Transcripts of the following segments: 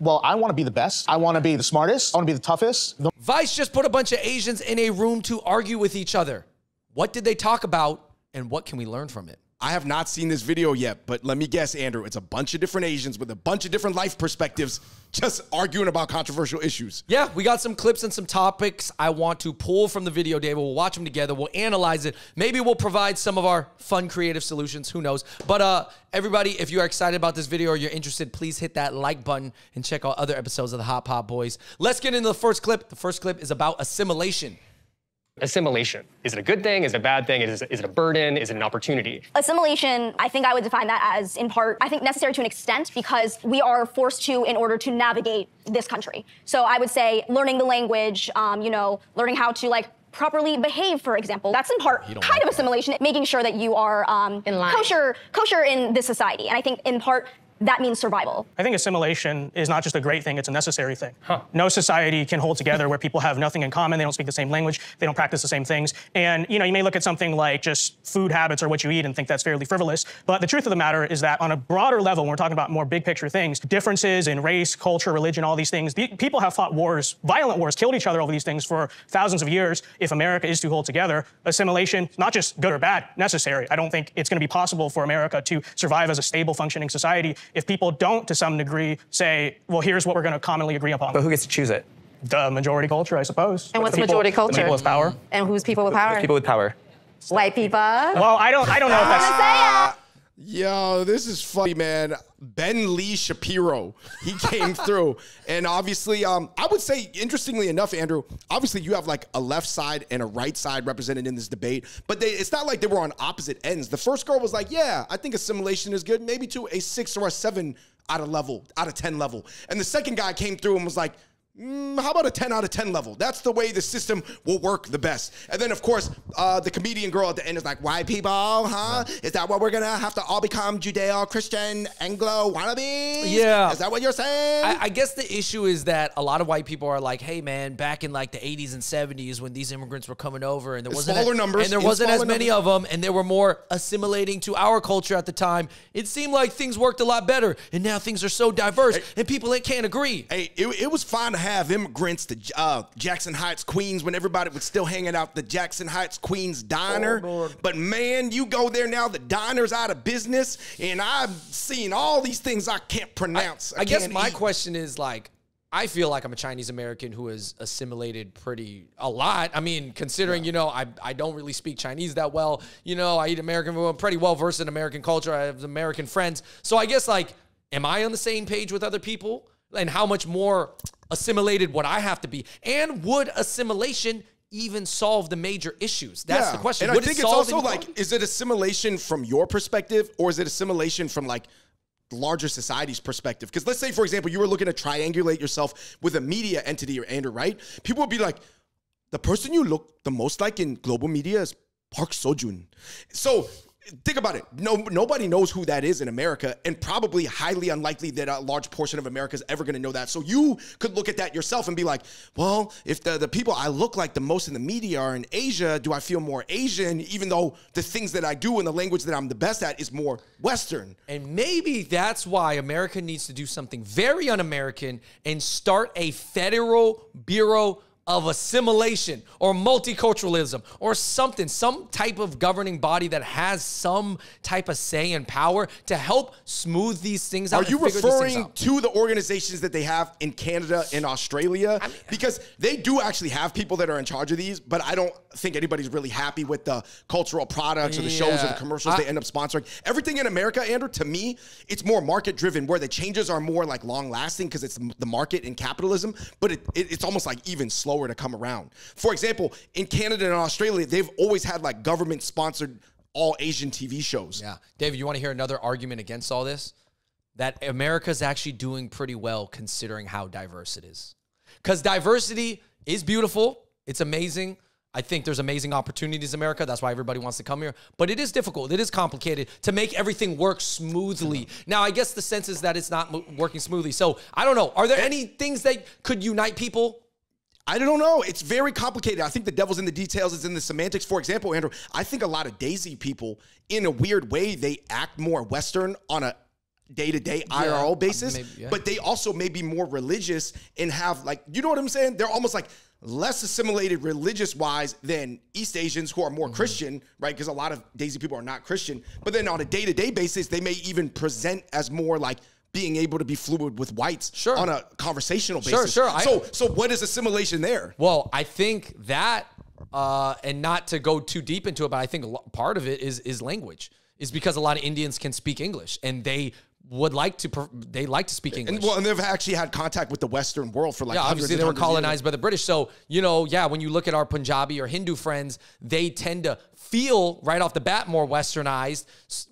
Well, I want to be the best. I want to be the smartest. I want to be the toughest. The Vice just put a bunch of Asians in a room to argue with each other. What did they talk about and what can we learn from it? I have not seen this video yet, but let me guess, Andrew. It's a bunch of different Asians with a bunch of different life perspectives just arguing about controversial issues. Yeah, we got some clips and some topics I want to pull from the video, David. We'll watch them together. We'll analyze it. Maybe we'll provide some of our fun, creative solutions. Who knows? But uh, everybody, if you are excited about this video or you're interested, please hit that like button and check out other episodes of the Hot Pot Boys. Let's get into the first clip. The first clip is about assimilation. Assimilation. Is it a good thing? Is it a bad thing? Is it, is it a burden? Is it an opportunity? Assimilation, I think I would define that as, in part, I think necessary to an extent because we are forced to in order to navigate this country. So I would say learning the language, um, you know, learning how to like properly behave, for example. That's in part kind like of assimilation, making sure that you are um, In line. kosher, kosher in this society. And I think in part that means survival. I think assimilation is not just a great thing, it's a necessary thing. No society can hold together where people have nothing in common, they don't speak the same language, they don't practice the same things. And you know, you may look at something like just food habits or what you eat and think that's fairly frivolous, but the truth of the matter is that on a broader level, when we're talking about more big picture things, differences in race, culture, religion, all these things, the, people have fought wars, violent wars, killed each other over these things for thousands of years. If America is to hold together, assimilation, not just good or bad, necessary. I don't think it's going to be possible for America to survive as a stable functioning society if people don't, to some degree, say, well, here's what we're going to commonly agree upon. But who gets to choose it? The majority culture, I suppose. And what's The people- majority the culture? people with power. And who's people with power? People with power. White people. Well, I don't, I don't know if that's. Yo, this is funny, man. Ben Lee Shapiro, he came through, and obviously, um, I would say, interestingly enough, Andrew, obviously you have like a left side and a right side represented in this debate, but they, it's not like they were on opposite ends. The first girl was like, "Yeah, I think assimilation is good, maybe to a six or a seven out of level, out of ten level," and the second guy came through and was like. Mm, how about a 10 out of 10 level? That's the way the system will work the best. And then, of course, uh, the comedian girl at the end is like, white people, huh? Is that what we're going to have to all become Judeo Christian Anglo wannabes? Yeah. Is that what you're saying? I, I guess the issue is that a lot of white people are like, "Hey, man, back in like the '80s and '70s when these immigrants were coming over, and there wasn't smaller a- numbers, and there wasn't as many numbers. of them, and they were more assimilating to our culture at the time. It seemed like things worked a lot better, and now things are so diverse, and people can't agree. Hey, it, it was fine to have immigrants to uh, Jackson Heights, Queens, when everybody was still hanging out the Jackson Heights, Queens diner. but man, you go there now, the diner's out of business, and I've seen all these things I can't pronounce. I guess can't my eat. question is like, I feel like I'm a Chinese American who has assimilated pretty a lot. I mean, considering you know I I don't really speak Chinese that well. You know, I eat American food. I'm pretty well versed in American culture. I have American friends, so I guess like, am I on the same page with other people? And how much more assimilated would I have to be? And would assimilation even solve the major issues? That's the question. And would I think it it's also like, is it assimilation from your perspective or is it assimilation from like larger society's perspective? Because let's say, for example, you were looking to triangulate yourself with a media entity or Andrew, right? People would be like, the person you look the most like in global media is Park Seo-joon. So think about it. No, nobody knows who that is in America, and probably highly unlikely that a large portion of America is ever going to know that. So you could look at that yourself and be like, well, if the, the people I look like the most in the media are in Asia, do I feel more Asian, even though the things that I do and the language that I'm the best at is more Western? And maybe that's why America needs to do something very un American and start a federal bureau of assimilation or multiculturalism or something, some type of governing body that has some type of say and power to help smooth these things out. Are you figure these things referring to the organizations that they have in Canada and Australia? because they do actually have people that are in charge of these, but I don't think anybody's really happy with the cultural products or the shows or the commercials I- they end up sponsoring. Everything in America, Andrew, to me, it's more market driven, where the changes are more like long lasting because it's the market and capitalism, but it, it- it's almost like even slower to come around. For example, in Canada and Australia, they've always had like government sponsored all Asian TV shows. Yeah. David, you want to hear another argument against all this? That America's actually doing pretty well considering how diverse it is. Because diversity is beautiful, it's amazing. I think there's amazing opportunities in America. That's why everybody wants to come here. But it is difficult. It is complicated to make everything work smoothly. Now, I guess the sense is that it's not working smoothly. So I don't know. Are there any things that could unite people? I don't know. It's very complicated. I think the devil's in the details. It's in the semantics. For example, Andrew, I think a lot of Desi people, in a weird way, they act more Western on a day to day IRL basis, maybe, yeah. but they also may be more religious and have like, you know what I'm saying? They're almost like less assimilated religious wise than East Asians who are more Christian, right? Because a lot of Desi people are not Christian. But then on a day to day basis, they may even present as more like being able to be fluid with whites Sure. on a conversational basis. sure. I- So, so what is assimilation there? Well, I think that, uh, and not to go too deep into it, but I think part of it is is language. Is because a lot of Indians can speak English and they would like to. They like to speak English. And well, and they've actually had contact with the Western world for like yeah, hundreds obviously they were of years. colonized by the British. So, you know, yeah, when you look at our Punjabi or Hindu friends, they tend to feel right off the bat more westernized,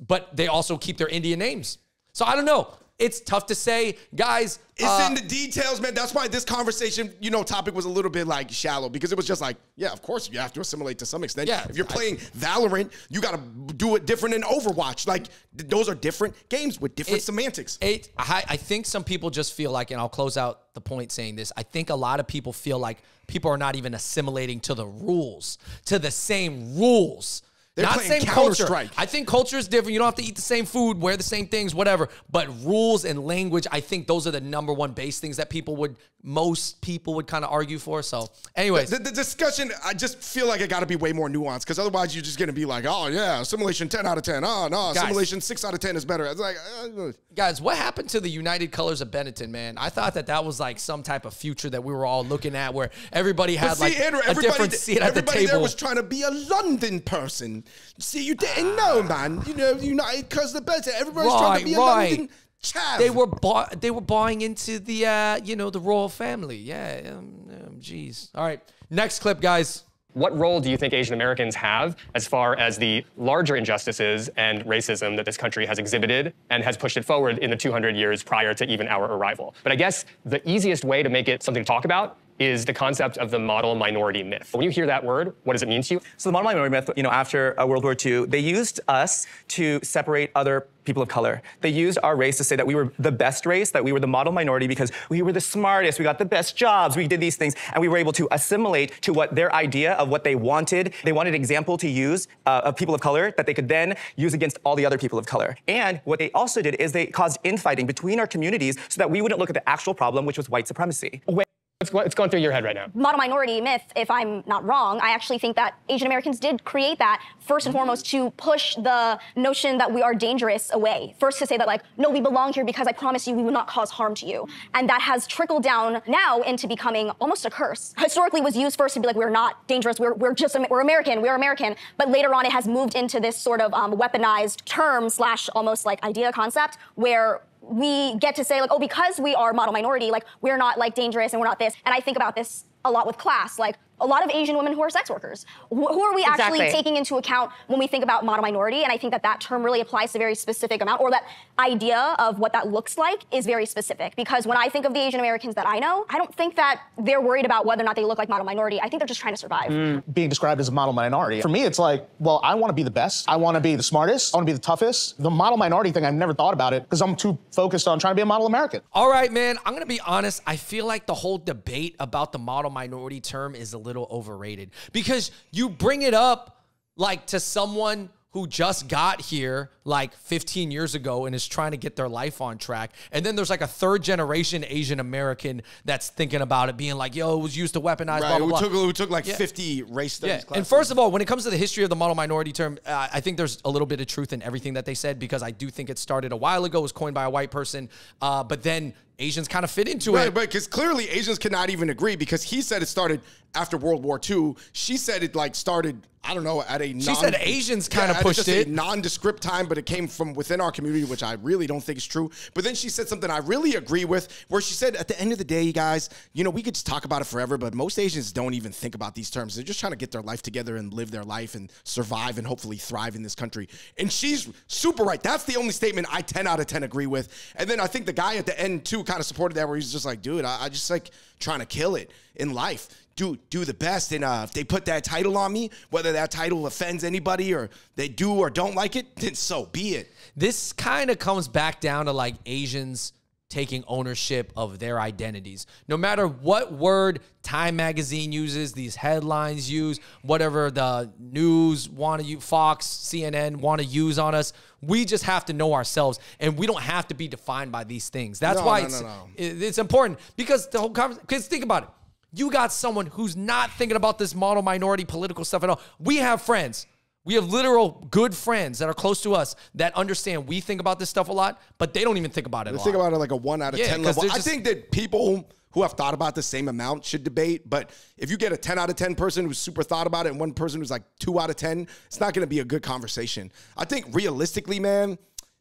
but they also keep their Indian names. So I don't know. It's tough to say, guys. It's uh, in the details, man. That's why this conversation, you know, topic was a little bit like shallow because it was just like, yeah, of course you have to assimilate to some extent. Yeah, If you're playing Valorant, you got to do it different than Overwatch. Like th- those are different games with different It- semantics. It, I, I think some people just feel like, and I'll close out the point saying this. I think a lot of people feel like people are not even assimilating to the rules, to the same rules. They're not same culture. I think culture is different. You don't have to eat the same food, wear the same things, whatever. But rules and language, I think those are the number one base things that people would, most people would kind of argue for. So, anyways, The, the discussion, I just feel like it got to be way more nuanced because otherwise you're just going to be like, oh, yeah, assimilation 10 out of 10. Oh, no, Guys. assimilation 6 out of 10 is better. It's like, uh, guys, what happened to the United Colors of Benetton, man? I thought that that was like some type of future that we were all looking at where everybody had But like see, Andrew, a different seat at the table. everybody there was trying to be a London person. See, you didn't know, man. You know, United because the better. Everybody's trying to be a Right, London right. chav. they were buy- they were buying into the uh, you know the royal family. Yeah, um, um, jeez. All right, next clip, guys. What role do you think Asian Americans have as far as the larger injustices and racism that this country has exhibited and has pushed it forward in the 200 years prior to even our arrival? But I guess the easiest way to make it something to talk about is the concept of the model minority myth. When you hear that word, what does it mean to you? So the model minority myth, you know, after uh, World War II, they used us to separate other people of color. They used our race to say that we were the best race, that we were the model minority because we were the smartest, we got the best jobs, we did these things, and we were able to assimilate to what their idea of what they wanted. They wanted an example to use uh, of people of color that they could then use against all the other people of color. And what they also did is they caused infighting between our communities so that we wouldn't look at the actual problem, which was white supremacy. What's, what's going through your head right now? model minority myth, if I'm not wrong, I actually think that Asian Americans did create that first and foremost to push the notion that we are dangerous away. First to say that like, no, we belong here because I promise you we will not cause harm to you. And that has trickled down now into becoming almost a curse. Historically was used first to be like, we're not dangerous, we're, we're just, we're American, we're American. But later on it has moved into this sort of um, weaponized term slash almost like idea concept where we get to say like, oh, because we are model minority, like we're not like dangerous and we're not this. And I think about this a lot with class, like a lot of Asian women who are sex workers. Who are we actually Exactly. taking into account when we think about model minority? And I think that that term really applies to a very specific amount, or that idea of what that looks like is very specific. Because when I think of the Asian Americans that I know, I don't think that they're worried about whether or not they look like model minority. I think they're just trying to survive. Mm. Being described as a model minority. For me, it's like, well, I want to be the best. I want to be the smartest. I want to be the toughest. The model minority thing, I've never thought about it because I'm too focused on trying to be a model American. All right, man. I'm gonna be honest. I feel like the whole debate about the model minority term is a little overrated because you bring it up like to someone who just got here like 15 years ago and is trying to get their life on track. And then there's like a third generation Asian American that's thinking about it, being like, yo, it was used to weaponize, blah, right, blah, we blah. took, we took like Yeah. 50 race studies Yeah, and first of all, when it comes to the history of the model minority term, uh, I think there's a little bit of truth in everything that they said because I do think it started a while ago, was coined by a white person, uh, but then Asians kind of fit into Right, it. but because clearly Asians cannot even agree because he said it started after World War II. She said it like started, I don't know, at a non- said Asians kinda at pushed just it. A nondescript time, but it came from within our community, which I really don't think is true. But then she said something I really agree with, where she said, at the end of the day, you guys, you know, we could just talk about it forever, but most Asians don't even think about these terms. They're just trying to get their life together and live their life and survive and hopefully thrive in this country. And she's super right. That's the only statement I 10 out of 10 agree with. And then I think the guy at the end too kind of supported that, where he's just like, dude, I, I just like trying to kill it in life. Do do the best, and uh, if they put that title on me, whether that title offends anybody or they do or don't like it, then so be it. this kind of comes back down to like Asians taking ownership of their identities. No matter what word Time Magazine uses, these headlines use, whatever the news want to use, Fox, CNN want to use on us, we just have to know ourselves and we don't have to be defined by these things. That's No, why no, it's, no, it's important because the whole conversation, because think about it. You got someone who's not thinking about this model minority political stuff at all. We have friends. We have literal good friends that are close to us that understand we think about this stuff a lot, but they don't even think about it lot. think about it like a one out of Yeah, 10 'cause level. I think that people who have thought about the same amount should debate. But if you get a 10 out of 10 person who's super thought about it and one person who's like two out of 10, it's not going to be a good conversation. I think realistically, man,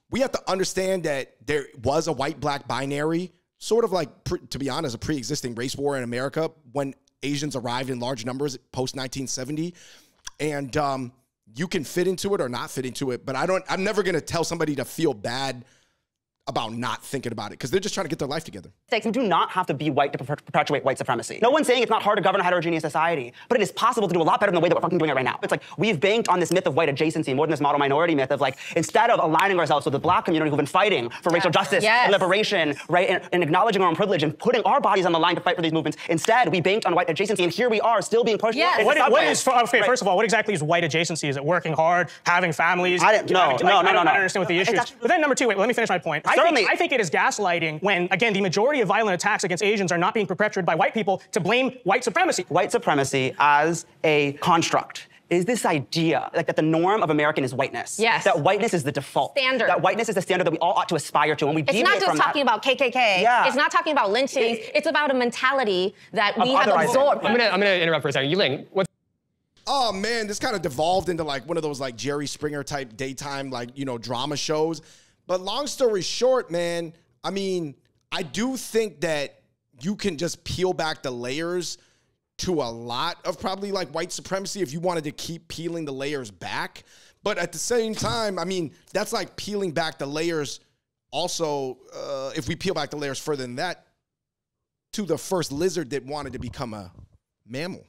we have to understand that there was a white black binary, sort of like, pre- to be honest, a pre existing race war in America when Asians arrived in large numbers post 1970. And um, you can fit into it or not fit into it. But I don't, I'm never going to tell somebody to feel bad about not thinking about it because they're just trying to get their life together. You do not have to be white to perpetuate white supremacy. No one's saying it's not hard to govern a heterogeneous society, but it is possible to do a lot better than the way that we're fucking doing it right now. It's like we've banked on this myth of white adjacency more than this model minority myth of like instead of aligning ourselves with the black community who've been fighting for racial justice Yes. and liberation, right, and, and acknowledging our own privilege and putting our bodies on the line to fight for these movements. Instead, we banked on white adjacency, and here we are still being pushed. Yes. into What is, what subways. is okay? Right. First of all, what exactly is white adjacency? Is it working hard, having families? I didn't- no, having- no, like, no, I don't, no, I don't understand what the issue is. actually- But then number two, wait, let me finish my point. I Certainly. think, I think it is gaslighting when, again, the majority of violent attacks against Asians are not being perpetrated by white people to blame white supremacy. white supremacy as a construct is this idea like that the norm of American is whiteness. Yes. That whiteness is the default. Standard. That whiteness is the standard that we all ought to aspire to. And we It's deviate not just from talking that. about KKK. Yeah. It's not talking about lynchings. It's about a mentality that we have otherizing. absorbed. I'm gonna I'm gonna interrupt for a second. Yuling, what's Oh man, this kind of devolved into like one of those like Jerry Springer type daytime like you know drama shows. But long story short, man, I mean, I do think that you can just peel back the layers to a lot of probably like white supremacy if you wanted to keep peeling the layers back. But at the same time, I mean, that's like peeling back the layers. Also, uh, if we peel back the layers further than that, to the first lizard that wanted to become a mammal.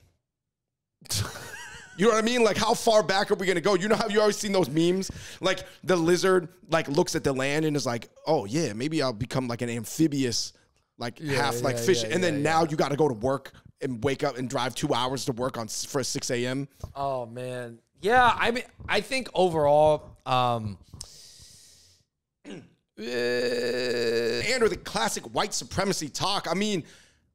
You know what I mean? Like, how far back are we gonna go? You know how you always seen those memes? Like the lizard like looks at the land and is like, "Oh yeah, maybe I'll become like an amphibious, like half like yeah, fish." yeah, and then yeah, now you got to go to work and wake up and drive two hours to work on for six a.m. Oh man. Yeah, I mean I think overall um and or the classic white supremacy talk. I mean,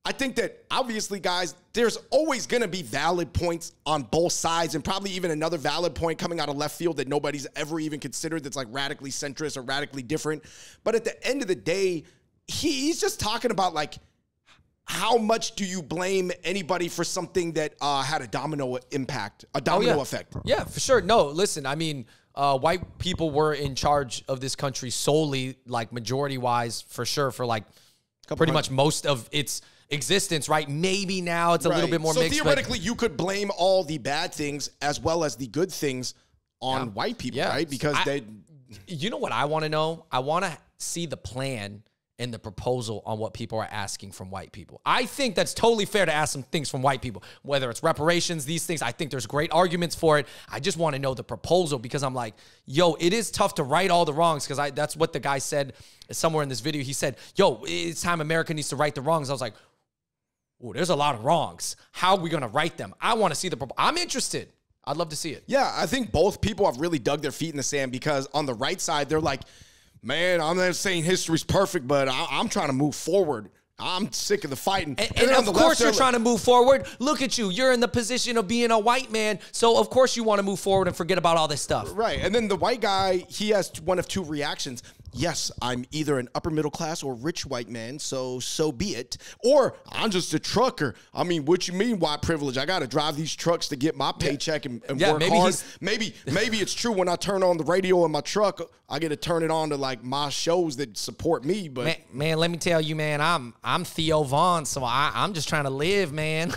I think that obviously, guys, there's always going to be valid points on both sides, and probably even another valid point coming out of left field that nobody's ever even considered that's like radically centrist or radically different. But at the end of the day, he, he's just talking about like, how much do you blame anybody for something that uh, had a domino impact, a domino Oh, yeah. effect? Yeah, for sure. No, listen, I mean, uh, white people were in charge of this country solely, like majority wise, for sure, for like pretty much most of its existence, right? Maybe now it's a little bit more so mixed. theoretically, you could blame all the bad things as well as the good things on white people, Yeah. right? Because I- they you know what I want to know? I want to see the plan and the proposal on what people are asking from white people. I think that's totally fair to ask some things from white people, whether it's reparations, these things. I think there's great arguments for it. I just want to know the proposal because I'm like, yo, it is tough to right all the wrongs because I that's what the guy said somewhere in this video. He said, yo, it's time America needs to right the wrongs. I was like, oh, there's a lot of wrongs. How are we going to right them? I want to see the. I'm interested. I'd love to see it. Yeah, I think both people have really dug their feet in the sand because on the right side, they're like, man, I'm not saying history's perfect, but I, I'm trying to move forward. I'm sick of the fighting. And, then and of course, you're trying to move forward. Look at you. You're in the position of being a white man. So, of course, you want to move forward and forget about all this stuff. Right. And then the white guy, he has one of two reactions. Yes, I'm either an upper middle class or rich white man, so so be it. Or I'm just a trucker. I mean, what you mean white privilege? I got to drive these trucks to get my paycheck and, and Yeah, work maybe hard. Maybe maybe it's true when I turn on the radio in my truck, I get to turn it on to like my shows that support me, but Man, man, let me tell you, man, I'm I'm Theo Von, so I, I'm just trying to live, man.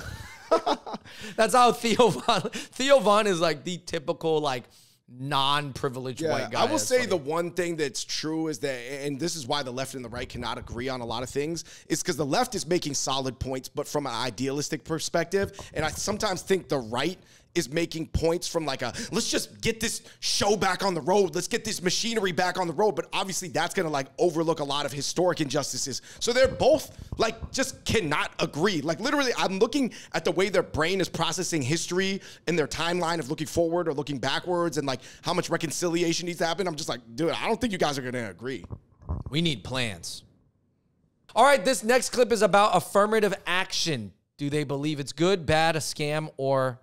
That's how Theo Von. Theo Von is like the typical like non-privileged white guy. I will say funny. the one thing that's true is that, and this is why the left and the right cannot agree on a lot of things, is because the left is making solid points, but from an idealistic perspective. And I sometimes think the right is making points from like a let's just get this show back on the road. Let's get this machinery back on the road. But obviously that's gonna like overlook a lot of historic injustices. So they're both like just cannot agree. Like literally, I'm looking at the way their brain is processing history and their timeline of looking forward or looking backwards and like how much reconciliation needs to happen. I'm just like, dude, I don't think you guys are gonna agree. We need plans. All right, this next clip is about affirmative action. Do they believe it's good, bad, a scam, or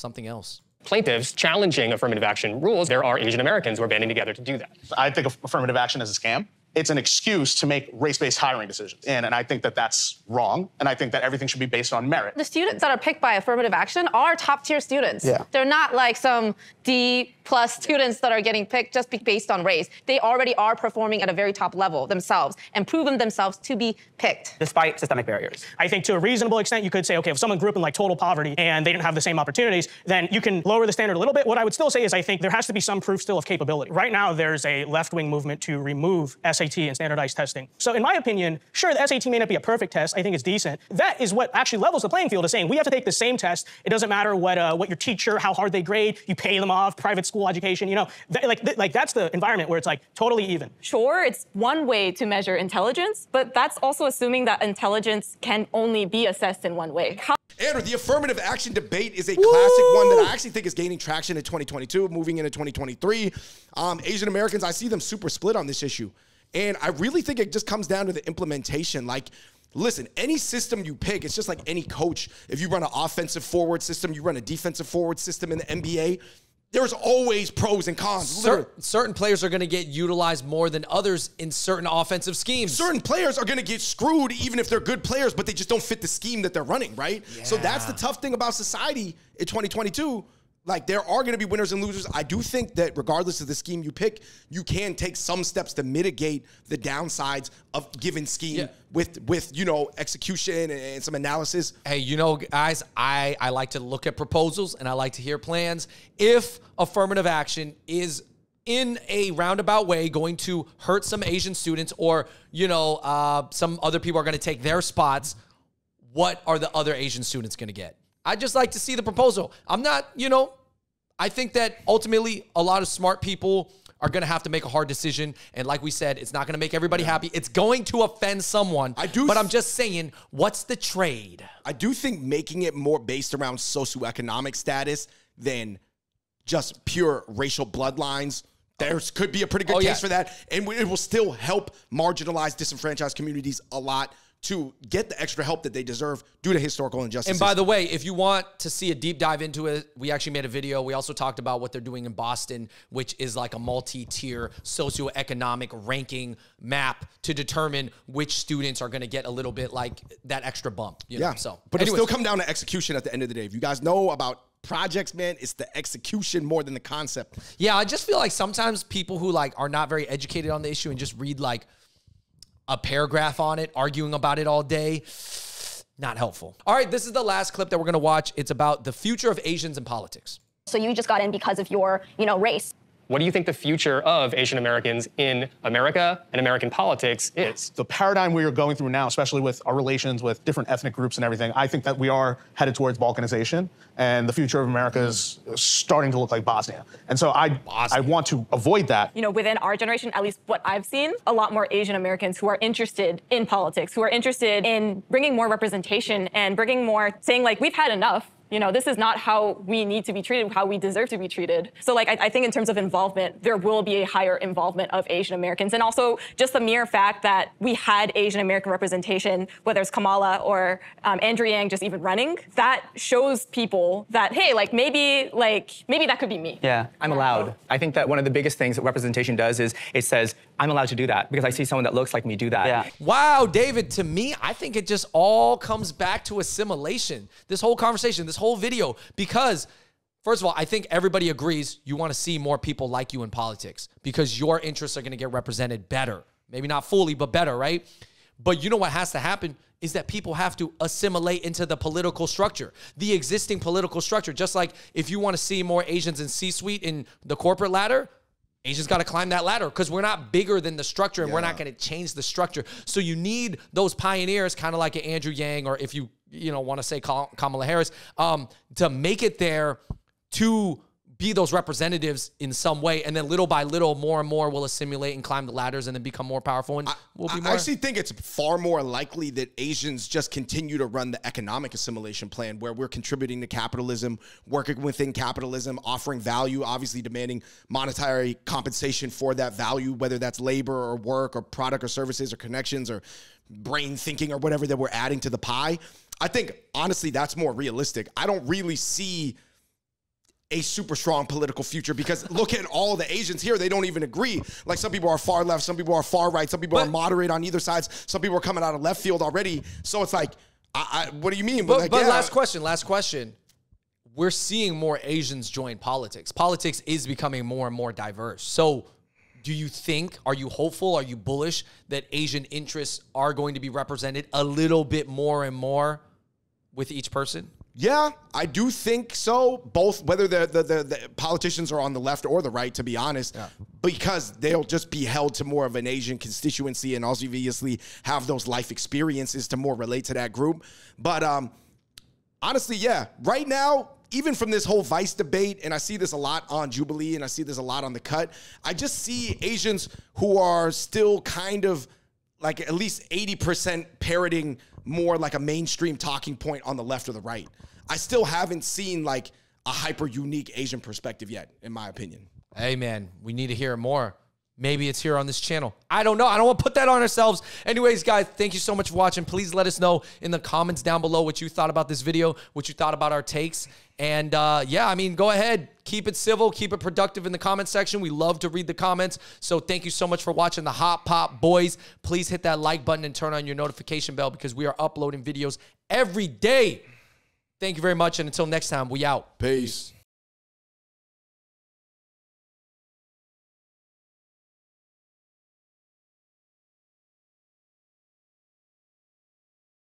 something else? Plaintiffs challenging affirmative action rules, there are Asian Americans who are banding together to do that. I think of affirmative action as a scam. It's an excuse to make race-based hiring decisions, and, and I think that that's wrong. And I think that everything should be based on merit. The students that are picked by affirmative action are top tier students. Yeah. They're not like some D plus students that are getting picked just based on race. They already are performing at a very top level themselves and proven themselves to be picked. Despite systemic barriers. I think to a reasonable extent, you could say, okay, if someone grew up in like total poverty and they didn't have the same opportunities, then you can lower the standard a little bit. What I would still say is I think there has to be some proof still of capability. Right now, there's a left wing movement to remove SAT and standardized testing. So, in my opinion, sure, the SAT may not be a perfect test. I think it's decent. That is what actually levels the playing field, is saying we have to take the same test. It doesn't matter what uh, what your teacher, how hard they grade, you pay them off, private school education, you know, That- like, th- like that's the environment where it's like totally even. Sure, it's one way to measure intelligence, but that's also assuming that intelligence can only be assessed in one way. How Andrew, the affirmative action debate is a classic one that I actually think is gaining traction in 2022, moving into 2023. Um, Asian Americans, I see them super split on this issue. And I really think it just comes down to the implementation. Like, listen, any system you pick, it's just like any coach. If you run an offensive forward system, you run a defensive forward system in the NBA, there's always pros and cons. literally. Cer- certain players are going to get utilized more than others in certain offensive schemes. certain players are going to get screwed even if they're good players, but they just don't fit the scheme that they're running, right? So that's the tough thing about society in 2022. Like there are going to be winners and losers. I do think that regardless of the scheme you pick, you can take some steps to mitigate the downsides of given scheme Yeah. with with you know execution and, some analysis. Hey, you know, guys, I, I like to look at proposals and I like to hear plans. If affirmative action is in a roundabout way going to hurt some Asian students or, you know, uh, some other people are going to take their spots, what are the other Asian students going to get? I just like to see the proposal. I'm not, you know, I think that ultimately a lot of smart people are going to have to make a hard decision. And like we said, it's not going to make everybody happy. It's going to offend someone. I do But I'm just saying, what's the trade? I do think making it more based around socioeconomic status than just pure racial bloodlines. There could be a pretty good Oh, case yeah. for that, and it will still help marginalized, disenfranchised communities a lot to get the extra help that they deserve due to historical injustice. And by the way, if you want to see a deep dive into it, we actually made a video. We also talked about what they're doing in Boston, which is like a multi-tier socioeconomic ranking map to determine which students are going to get a little bit like that extra bump. You know? yeah, So, but it still come down to execution at the end of the day. If you guys know about projects, man, it's the execution more than the concept. Yeah, I just feel like sometimes people who like are not very educated on the issue and just read like a paragraph on it, arguing about it all day, not helpful. All right, this is the last clip that we're gonna watch. It's about the future of Asians in politics. So you just got in because of your, you know, race. What do you think the future of Asian Americans in America and American politics is? the paradigm we are going through now, especially with our relations with different ethnic groups and everything, I think that we are headed towards Balkanization, and the future of America is starting to look like Bosnia. And so I, I want to avoid that. you know, within our generation, at least what I've seen, a lot more Asian Americans who are interested in politics, who are interested in bringing more representation and bringing more, saying like, we've had enough. You know, this is not how we need to be treated, how we deserve to be treated. So, like, I, I think in terms of involvement, there will be a higher involvement of Asian Americans. And also, just the mere fact that we had Asian American representation, whether it's Kamala or um, Andrew Yang just even running, that shows people that, hey, like, maybe, like, maybe that could be me. Yeah. I'm allowed. I think that one of the biggest things that representation does is it says, I'm allowed to do that because I see someone that looks like me do that. Yeah. Wow, David, to me, I think it just all comes back to assimilation. This whole conversation, this whole video, because first of all, I think everybody agrees you want to see more people like you in politics because your interests are going to get represented better. Maybe not fully, but better, right? But you know what has to happen is that people have to assimilate into the political structure, the existing political structure. Just like if you want to see more Asians in C suite in the corporate ladder, Asians got to climb that ladder because we're not bigger than the structure and we're not going to change the structure. So you need those pioneers, kind of like an Andrew Yang, or if you you know want to say Kamala Harris, um, to make it there to be those representatives in some way, and then little by little, more and more will assimilate and climb the ladders, and then become more powerful, and will be I more. actually think it's far more likely that Asians just continue to run the economic assimilation plan where we're contributing to capitalism, working within capitalism, offering value, obviously demanding monetary compensation for that value, whether that's labor or work or product or services or connections or brain thinking or whatever that we're adding to the pie. I think honestly that's more realistic. I don't really see a super strong political future because look at all the Asians here. They don't even agree. Like some people are far left, some people are far right, some people are moderate on either sides, some people are coming out of left field already. So it's like, I, I, what do you mean? But, like, but yeah, last question, last question. We're seeing more Asians join politics. Politics is becoming more and more diverse. So, do you think, are you hopeful, are you bullish that Asian interests are going to be represented a little bit more and more with each person? Yeah, I do think so. Both, whether the, the the, the politicians are on the left or the right, to be honest, because they'll just be held to more of an Asian constituency and obviously have those life experiences to more relate to that group. But um, honestly, yeah, right now, even from this whole Vice debate, and I see this a lot on Jubilee and I see this a lot on the cut, I just see Asians who are still kind of like at least 80% parroting more like a mainstream talking point on the left or the right. I still haven't seen like a hyper unique Asian perspective yet, in my opinion. Hey, man, we need to hear more. Maybe it's here on this channel. I don't know. I don't want to put that on ourselves. Anyways, guys, thank you so much for watching. Please let us know in the comments down below what you thought about this video, what you thought about our takes. And uh, yeah, I mean, go ahead. Keep it civil, keep it productive in the comment section. We love to read the comments. So thank you so much for watching the Hot Pot Boys. Please hit that like button and turn on your notification bell because we are uploading videos every day. Thank you very much. And until next time, we out. Peace.